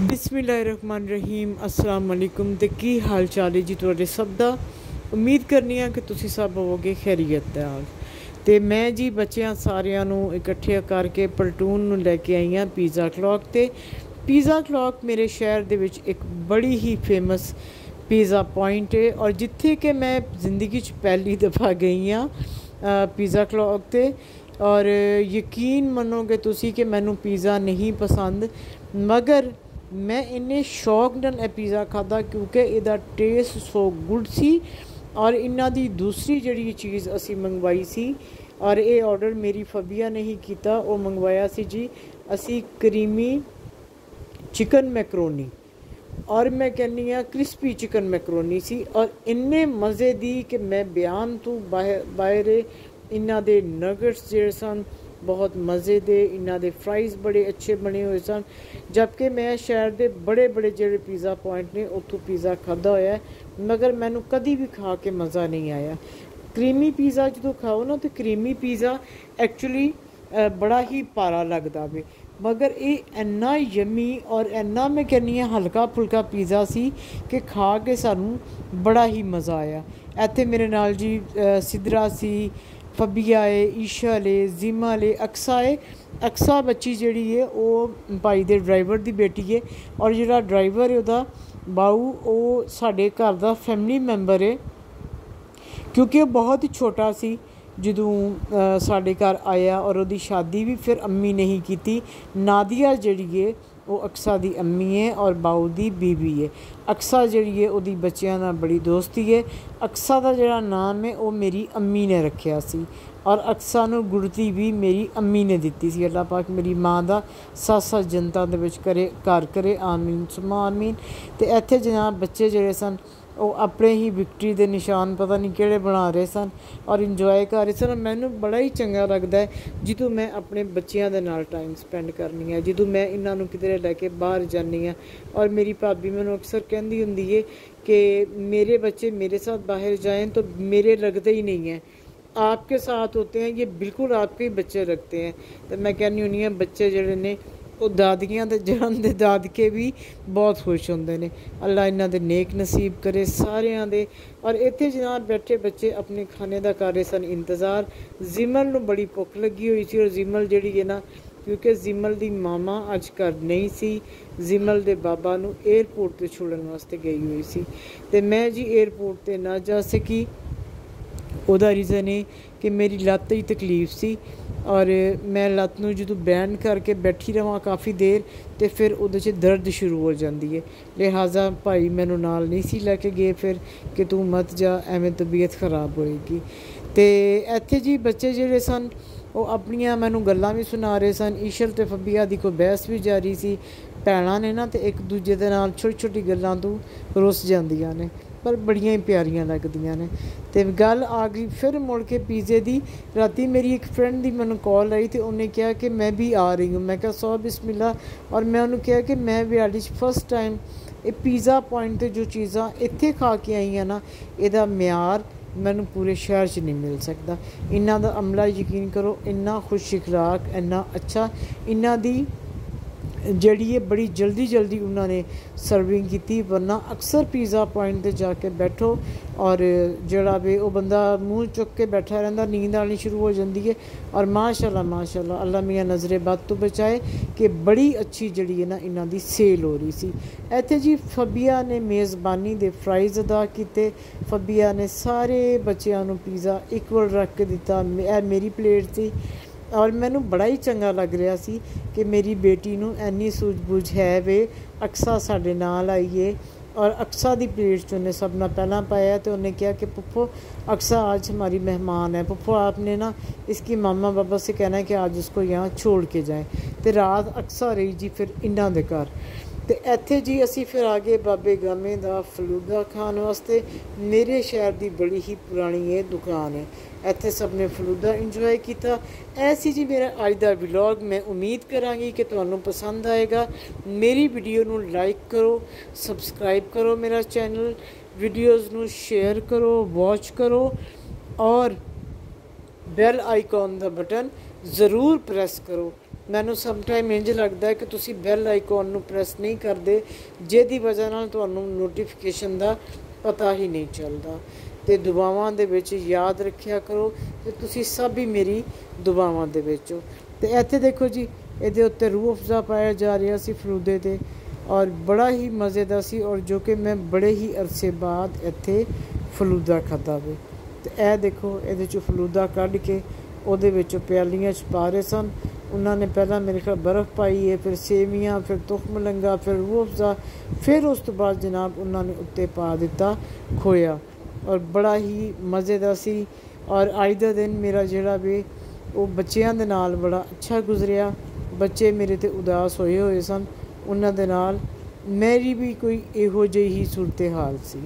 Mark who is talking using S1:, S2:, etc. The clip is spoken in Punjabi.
S1: ਬਿਸਮਿਲ੍ਲਾਹਿਰਰਹਿਮਾਨਿਰਰਹੀਮ ਅਸਲਾਮ ਵਾਲੇਕੁਮ ਤੇ ਕੀ ਹਾਲ ਚਾਲ ਹੈ ਜੀ ਤੁਹਾਡੇ ਸਭ ਦਾ? ਉਮੀਦ ਕਰਨੀ ਆ ਕਿ ਤੁਸੀਂ ਸਭ ਹੋਵੋਗੇ ਖੈਰੀਅਤ ਨਾਲ। ਤੇ ਮੈਂ ਜੀ ਬੱਚਿਆਂ ਸਾਰਿਆਂ ਨੂੰ ਇਕੱਠੇ ਕਰਕੇ ਪਲਟੂਨ ਨੂੰ ਲੈ ਕੇ ਆਈ ਆ ਪੀਜ਼ਾ ਕਲੌਕ ਤੇ। ਪੀਜ਼ਾ ਕਲੌਕ ਮੇਰੇ ਸ਼ਹਿਰ ਦੇ ਵਿੱਚ ਇੱਕ ਬੜੀ ਹੀ ਫੇਮਸ ਪੀਜ਼ਾ ਪੁਆਇੰਟ ਹੈ ਔਰ ਜਿੱਥੇ ਕਿ ਮੈਂ ਜ਼ਿੰਦਗੀ 'ਚ ਪਹਿਲੀ ਦਫਾ ਗਈ ਆ ਪੀਜ਼ਾ ਕਲੌਕ ਤੇ। ਔਰ ਯਕੀਨ ਮੰਨੋਗੇ ਤੁਸੀਂ ਕਿ ਮੈਨੂੰ ਪੀਜ਼ਾ ਨਹੀਂ ਪਸੰਦ, ਮਗਰ ਮੈਂ ਇੰਨੇ ਸ਼ੌਕ ਨਾਲ ਇਹ ਪੀਜ਼ਾ ਖਾਦਾ ਕਿਉਂਕਿ ਇਹਦਾ ਟੇਸਟ ਸੋ ਗੁੱਡ ਸੀ ਔਰ ਇਹਨਾਂ ਦੀ ਦੂਸਰੀ ਜਿਹੜੀ ਚੀਜ਼ ਅਸੀਂ ਮੰਗਵਾਈ ਸੀ ਔਰ ਇਹ ਆਰਡਰ ਮੇਰੀ ਫਬੀਆ ਨੇ ਹੀ ਕੀਤਾ, ਉਹ ਮੰਗਵਾਇਆ ਸੀ ਜੀ। ਅਸੀਂ ਕਰੀਮੀ ਚਿਕਨ ਮੈਕਰੋਨੀ ਔਰ ਮੈਂ ਕਹਿੰਨੀ ਆ ਕ੍ਰਿਸਪੀ ਚਿਕਨ ਮੈਕਰੋਨੀ ਸੀ ਔਰ ਇੰਨੇ ਮਜ਼ੇ ਦੀ ਕਿ ਮੈਂ ਬਿਆਨ ਤੋਂ ਬਾਹਰ ਬਾਹਰ ਇਹਨਾਂ ਦੇ ਨਗਟਸ ਜਿਹੜੇ ਸਨ ਬਹੁਤ ਮਜ਼ੇ ਦੇ, ਇਹਨਾਂ ਦੇ ਫਰਾਈਜ਼ ਬੜੇ ਅੱਛੇ ਬਣੇ ਹੋਏ ਸਨ। ਜਦਕਿ ਮੈਂ ਸ਼ਹਿਰ ਦੇ ਬੜੇ ਬੜੇ ਜਿਹੜੇ ਪੀਜ਼ਾ ਪੁਆਇੰਟ ਨੇ, ਉੱਥੋਂ ਪੀਜ਼ਾ ਖਾਦਾ ਹੋਇਆ। ਮਗਰ ਮੈਨੂੰ ਕਦੀ ਵੀ ਖਾ ਕੇ ਮਜ਼ਾ ਨਹੀਂ ਆਇਆ। ਕਰੀਮੀ ਪੀਜ਼ਾ ਜਦੋਂ ਖਾਓ ਨਾ, ਤੇ ਕਰੀਮੀ ਪੀਜ਼ਾ ਐਕਚੁਅਲੀ ਬੜਾ ਹੀ ਪਾਰਾ ਲੱਗਦਾ ਵੇ। ਮਗਰ ਇਹ ਇੰਨਾ ਯਮੀ ਔਰ ਇੰਨਾ ਮੈਂ ਕਹਿੰਨੀ ਆ ਹਲਕਾ ਫੁਲਕਾ ਪੀਜ਼ਾ ਸੀ ਕਿ ਖਾ ਕੇ ਸਾਨੂੰ ਬੜਾ ਹੀ ਮਜ਼ਾ ਆਇਆ। ਇੱਥੇ ਮੇਰੇ ਨਾਲ ਜੀ ਸਿਦਰਾ ਸੀ ਫਬੀਆ ਏ ਈਸ਼ਾ ਲੇ ਜ਼ੀਮਾ ਲੇ ਅਕਸਾ ਏ ਅਕਸਾ ਬੱਚੀ ਜਿਹੜੀ ਹੈ ਉਹ ਭਾਈ ਦੇ ਡਰਾਈਵਰ ਦੀ ਬੇਟੀ ਹੈ ਔਰ ਜਿਹੜਾ ਡਰਾਈਵਰ ਹੈ ਉਹਦਾ ਬਾਊ ਉਹ ਸਾਡੇ ਘਰ ਦਾ ਫੈਮਿਲੀ ਮੈਂਬਰ ਹੈ ਕਿਉਂਕਿ ਉਹ ਬਹੁਤ ਛੋਟਾ ਸੀ ਜਦੋਂ ਸਾਡੇ ਘਰ ਆਇਆ ਔਰ ਉਹਦੀ ਸ਼ਾਦੀ ਵੀ ਫਿਰ ਅੰਮੀ ਨਹੀਂ ਕੀਤੀ ਨਾਦੀਆ ਜਿਹੜੀ ਹੈ ਉਹ ਅਕਸਾ ਦੀ ਅੰਮੀ ਹੈ ਔਰ ਬਾਉ ਦੀ ਬੀਬੀ ਹੈ ਅਕਸਾ ਜਿਹੜੀ ਹੈ ਉਹਦੀ ਬੱਚਿਆਂ ਨਾਲ ਬੜੀ ਦੋਸਤੀ ਹੈ ਅਕਸਾ ਦਾ ਜਿਹੜਾ ਨਾਮ ਹੈ ਉਹ ਮੇਰੀ ਅੰਮੀ ਨੇ ਰੱਖਿਆ ਸੀ। ਔਰ ਅਕਸਾ ਨੂੰ ਗੁੜਤੀ ਵੀ ਮੇਰੀ ਅੰਮੀ ਨੇ ਦਿੱਤੀ ਸੀ। ਅੱਲਾਹ ਪਾਕ ਮੇਰੀ ਮਾਂ ਦਾ ਸਾਸਾ ਜਨਤਾ ਦੇ ਵਿੱਚ ਕਰੇ, ਘਰ ਕਰੇ, ਆਮੀਨ ਸੁਮਾ ਆਮੀਨ ਤੇ ਇੱਥੇ ਜਨਾਬ ਬੱਚੇ ਜਿਹੜੇ ਸਨ ਉਹ ਆਪਣੇ ਹੀ ਵਿਕਟਰੀ ਦੇ ਨਿਸ਼ਾਨ ਪਤਾ ਨਹੀਂ ਕਿਹੜੇ ਬਣਾ ਰਹੇ ਸਨ ਔਰ ਇੰਜੋਏ ਕਰ ਰਹੇ ਸਨ ਮੈਨੂੰ ਬੜਾ ਹੀ ਚੰਗਾ ਲੱਗਦਾ ਹੈ ਜਦੋਂ ਮੈਂ ਆਪਣੇ ਬੱਚਿਆਂ ਦੇ ਨਾਲ ਟਾਈਮ ਸਪੈਂਡ ਕਰਨੀ ਹੈ ਜਦੋਂ ਮੈਂ ਇਹਨਾਂ ਨੂੰ ਕਿਤੇ ਲੈ ਕੇ ਬਾਹਰ ਜਾਂਦੀ ਹਾਂ ਔਰ ਮੇਰੀ ਭਾਬੀ ਮੈਨੂੰ ਅਕਸਰ ਕਹਿੰਦੀ ਹੁੰਦੀ ਏ ਕਿ ਮੇਰੇ ਬੱਚੇ ਮੇਰੇ ਸਾਥ ਬਾਹਰ ਜਾएँ तो मेरे लगते ही नहीं हैं आपके साथ होते हैं ये बिल्कुल आपके ही बच्चे रखते हैं तो मैं कहनी हूँ बच्चे जोड़े ने ਉਹ ਦਾਦੀਆਂ ਦੇ ਜਨਮ ਦੇ ਦਾਦਕੇ ਵੀ ਬਹੁਤ ਖੁਸ਼ ਹੁੰਦੇ ਨੇ। ਅੱਲਾ ਇਹਨਾਂ ਦੇ ਨੇਕ ਨਸੀਬ ਕਰੇ ਸਾਰਿਆਂ ਦੇ। ਔਰ ਇੱਥੇ ਜਨਾਬ ਬੈਠੇ ਬੱਚੇ ਆਪਣੇ ਖਾਣੇ ਦਾ ਕਰ ਰਹੇ ਸਨ ਇੰਤਜ਼ਾਰ। ਜ਼ਿਮਲ ਨੂੰ ਬੜੀ ਭੁੱਖ ਲੱਗੀ ਹੋਈ ਸੀ ਔਰ ਜ਼ਿਮਲ ਜਿਹੜੀ ਹੈ ਨਾ, ਕਿਉਂਕਿ ਜ਼ਿਮਲ ਦੀ ਮਾਮਾ ਅੱਜ ਘਰ ਨਹੀਂ ਸੀ, ਜ਼ਿਮਲ ਦੇ ਬਾਬਾ ਨੂੰ 에ਅਰਪੋਰਟ ਤੇ ਛੋੜਨ ਵਾਸਤੇ ਗਈ ਹੋਈ ਸੀ। ਤੇ ਮੈਂ ਜੀ 에ਅਰਪੋਰਟ ਤੇ ਨਾ ਜਾ ਸਕੀ। ਉਹਦਾ ਰੀਜ਼ਨ ਇਹ ਕਿ ਮੇਰੀ ਲੱਤ ਦੀ ਤਕਲੀਫ ਸੀ ਔਰ ਮੈਂ ਲੱਤ ਨੂੰ ਜਦੋਂ ਬੈਂਡ ਕਰਕੇ ਬੈਠੀ ਰਵਾਂ ਕਾਫੀ ਦੇਰ ਤੇ ਫਿਰ ਉਹਦੇ 'ਚ ਦਰਦ ਸ਼ੁਰੂ ਹੋ ਜਾਂਦੀ ਹੈ ਲਿਹਾਜ਼ਾ ਭਾਈ ਮੈਨੂੰ ਨਾਲ ਨਹੀਂ ਸੀ ਲੈ ਕੇ ਗਏ ਫਿਰ ਕਿ ਤੂੰ ਮਤ ਜਾ, ਐਵੇਂ ਤਬੀਅਤ ਖਰਾਬ ਹੋਏਗੀ। ਤੇ ਇੱਥੇ ਜੀ ਬੱਚੇ ਜਿਹੜੇ ਸਨ, ਉਹ ਆਪਣੀਆਂ ਮੈਨੂੰ ਗੱਲਾਂ ਵੀ ਸੁਣਾ ਰਹੇ ਸਨ। ਈਸ਼ਲ ਤੇ ਫਬੀਆ ਦੀ ਕੋਈ ਬਹਿਸ ਵੀ ਜਾਰੀ ਸੀ। ਭੈਣਾਂ ਨੇ ਨਾ ਤੇ ਇੱਕ ਦੂਜੇ ਦੇ ਨਾਲ ਛੋਟੀ ਛੋਟੀ ਗੱਲਾਂ ਤੋਂ ਰੁੱਸ ਜਾਂਦੀਆਂ ਨੇ। ਪਰ ਬੜੀਆਂ ਹੀ ਪਿਆਰੀਆਂ ਲੱਗਦੀਆਂ ਨੇ। ਤੇ ਗੱਲ ਆ ਗਈ ਫਿਰ ਮੁੜ ਕੇ ਪੀਜ਼ੇ ਦੀ। ਰਾਤੀ ਮੇਰੀ ਇੱਕ ਫਰੈਂਡ ਦੀ ਮੈਨੂੰ ਕਾਲ ਆਈ ਤੇ ਉਹਨੇ ਕਿਹਾ ਕਿ ਮੈਂ ਵੀ ਆ ਰਹੀ ਹਾਂ। ਮੈਂ ਕਿਹਾ, ਸੋ ਬਿਸਮਿਲ੍ਲਾ। ਔਰ ਮੈਂ ਉਹਨੂੰ ਕਿਹਾ ਕਿ ਮੈਂ ਵੀ ਅੱਜ ਫਸਟ ਟਾਈਮ ਇਹ ਪੀਜ਼ਾ ਪੁਆਇੰਟ ਤੇ ਜੋ ਚੀਜ਼ਾਂ ਇੱਥੇ ਖਾ ਕੇ ਆਈਆਂ ਨਾ, ਇਹਦਾ ਮਿਆਰ ਮੈਨੂੰ ਪੂਰੇ ਸ਼ਹਿਰ 'ਚ ਨਹੀਂ ਮਿਲ ਸਕਦਾ। ਇਹਨਾਂ ਦਾ ਅਮਲਾ ਯਕੀਨ ਕਰੋ, ਇੰਨਾ ਖੁਸ਼ ਇਖਲਾਕ ਇੰਨਾ ਅੱਛਾ। ਇਹਨਾਂ ਦੀ ਜਿਹੜੀ ਇਹ ਬੜੀ ਜਲਦੀ ਜਲਦੀ ਉਹਨਾਂ ਨੇ ਸਰਵਿੰਗ ਕੀਤੀ, ਵਰਨਾ ਅਕਸਰ ਪੀਜ਼ਾ ਪੁਆਇੰਟ ਤੇ ਜਾ ਕੇ ਬੈਠੋ ਔਰ ਜਿਹੜਾ ਵੀ ਉਹ ਬੰਦਾ ਮੂੰਹ ਚੁੱਕ ਕੇ ਬੈਠਾ ਰਹਿੰਦਾ, ਨੀਂਦ ਆਣੀ ਸ਼ੁਰੂ ਹੋ ਜਾਂਦੀ ਹੈ ਔਰ ਮਾਸ਼ਾਅੱਲਾ ਮਾਸ਼ਾਅੱਲਾ ਅੱਲਾ ਮੀਆਂ ਨਜ਼ਰੇ ਬਦ ਤੋਂ ਬਚਾਏ ਕਿ ਬੜੀ ਅੱਛੀ ਜਿਹੜੀ ਹੈ ਨਾ ਇਹਨਾਂ ਦੀ ਸੇਲ ਹੋ ਰਹੀ ਸੀ। ਇੱਥੇ ਜੀ ਫਬੀਆ ਨੇ ਮੇਜ਼ਬਾਨੀ ਦੇ ਫਰਾਈਜ਼ ਅਦਾ ਕੀਤੇ, ਫਬੀਆ ਨੇ ਸਾਰੇ ਬੱਚਿਆਂ ਨੂੰ ਪੀਜ਼ਾ ਇਕੁਅਲ ਰੱਖ ਕੇ ਦਿੱਤਾ। ਇਹ ਮੇਰੀ ਪਲੇਟ ਸੀ। ਔਰ ਮੈਨੂੰ ਬੜਾ ਹੀ ਚੰਗਾ ਲੱਗ ਰਿਹਾ ਸੀ ਕਿ ਮੇਰੀ ਬੇਟੀ ਨੂੰ ਐਨੀ ਸੂਝ-ਬੂਝ ਹੈ ਵੇ ਅਕਸਾ ਸਾਡੇ ਨਾਲ ਆਈਏ और अक्सा दी प्लेट जो ने सब ना पहला पाया तो उन्हें किया कि पुप्पो अक्सा आज हमारी मेहमान है पुप्पो आपने ना इसकी मामा बाबा से कहना है कि आज उसको यहाँ छोड़ के जाएं तो रात अक्सा रही जी फिर इन्हों के घर ਤੇ ਇੱਥੇ ਜੀ ਅਸੀਂ ਫਿਰ ਆ ਗਏ ਬਾਬੇ ਗਾਮੇ ਦਾ ਫਲੂਦਾ ਖਾਣ ਵਾਸਤੇ। ਮੇਰੇ ਸ਼ਹਿਰ ਦੀ ਬੜੀ ਹੀ ਪੁਰਾਣੀ ਇਹ ਦੁਕਾਨ ਹੈ। ਇੱਥੇ ਸਭ ਨੇ ਫਲੂਦਾ ਇੰਜੋਏ ਕੀਤਾ। ਐਸੀ ਜੀ ਮੇਰਾ ਅੱਜ ਦਾ ਵਲੌਗ ਮੈਂ ਉਮੀਦ ਕਰਾਂਗੀ ਕਿ ਤੁਹਾਨੂੰ ਪਸੰਦ ਆਏਗਾ। ਮੇਰੀ ਵੀਡੀਓ ਨੂੰ ਲਾਈਕ ਕਰੋ ਸਬਸਕ੍ਰਾਈਬ ਕਰੋ ਮੇਰਾ ਚੈਨਲ ਵੀਡੀਓਜ਼ ਨੂੰ ਸ਼ੇਅਰ ਕਰੋ ਵਾਚ ਕਰੋ। ਔਰ ਬੈਲ ਆਈਕਨ ਦਾ ਬਟਨ ਜ਼ਰੂਰ ਪ੍ਰੈਸ ਕਰੋ। ਮੈਨੂੰ ਸਮ ਟਾਈਮ ਇੰਜ ਲੱਗਦਾ ਹੈ ਕਿ ਤੁਸੀਂ ਬੈਲ ਆਈਕਨ ਨੂੰ ਪ੍ਰੈਸ ਨਹੀਂ ਕਰਦੇ, ਜਿਹਦੀ ਵਜ੍ਹਾ ਨਾਲ ਤੁਹਾਨੂੰ ਨੋਟੀਫਿਕੇਸ਼ਨ ਦਾ ਪਤਾ ਹੀ ਨਹੀਂ ਚੱਲਦਾ। ਤੇ ਦੁਆਵਾਂ ਦੇ ਵਿੱਚ ਯਾਦ ਰੱਖਿਆ ਕਰੋ ਤੇ ਤੁਸੀਂ ਸਭ ਹੀ ਮੇਰੀ ਦੁਆਵਾਂ ਦੇ ਵਿੱਚ ਹੋ। ਤੇ ਇੱਥੇ ਦੇਖੋ ਜੀ, ਇਹਦੇ ਉੱਤੇ ਰੂਹ ਅਫਜ਼ਾ ਪਾਇਆ ਜਾ ਰਿਹਾ ਸੀ ਫਰੂਦੇ ਤੇ ਔਰ ਬੜਾ ਹੀ ਮਜ਼ੇ ਦਾ ਸੀ ਔਰ ਜੋ ਕਿ ਮੈਂ ਬੜੇ ਹੀ ਅਰਸੇ ਬਾਅਦ ਇੱਥੇ ਫਲੂਦਾ ਖਾਦਾ ਵੇ। ਤੇ ਇਹ ਦੇਖੋ, ਇਹਦੇ ਚੋਂ ਫਲੂਦਾ ਕੱਢ ਕੇ ਉਹਦੇ ਵਿੱਚੋਂ ਪਿਆਲੀਆਂ ਚ ਪਾ ਰਹੇ ਸਨ। ਉਹਨਾਂ ਨੇ ਪਹਿਲਾਂ ਮੇਰੇ ਖਿਆਲ ਬਰਫ਼ ਪਾਈ ਹੈ, ਫਿਰ ਸੇਵੀਆਂ, ਫਿਰ ਤੁਖਮ ਲੰਗਾ ਫਿਰ ਰੂਹ ਫਿਰ ਉਸ ਤੋਂ ਬਾਅਦ ਜਨਾਬ ਉਹਨਾਂ ਨੇ ਉੱਤੇ ਪਾ ਦਿੱਤਾ ਖੋਇਆ। ਔਰ ਬੜਾ ਹੀ ਮਜ਼ੇ ਦਾ ਸੀ। ਔਰ ਅੱਜ ਦਾ ਦਿਨ ਮੇਰਾ ਜਿਹੜਾ ਵੀ ਉਹ ਬੱਚਿਆਂ ਦੇ ਨਾਲ ਬੜਾ ਅੱਛਾ ਗੁਜ਼ਰਿਆ। ਬੱਚੇ ਮੇਰੇ ਤੇ ਉਦਾਸ ਹੋਏ ਹੋਏ ਸਨ। ਉਹਨਾਂ ਦੇ ਨਾਲ ਮੇਰੀ ਵੀ ਕੋਈ ਇਹੋ ਜਿਹੀ ਹੀ ਸੂਰਤ ਹਾਲ ਸੀ।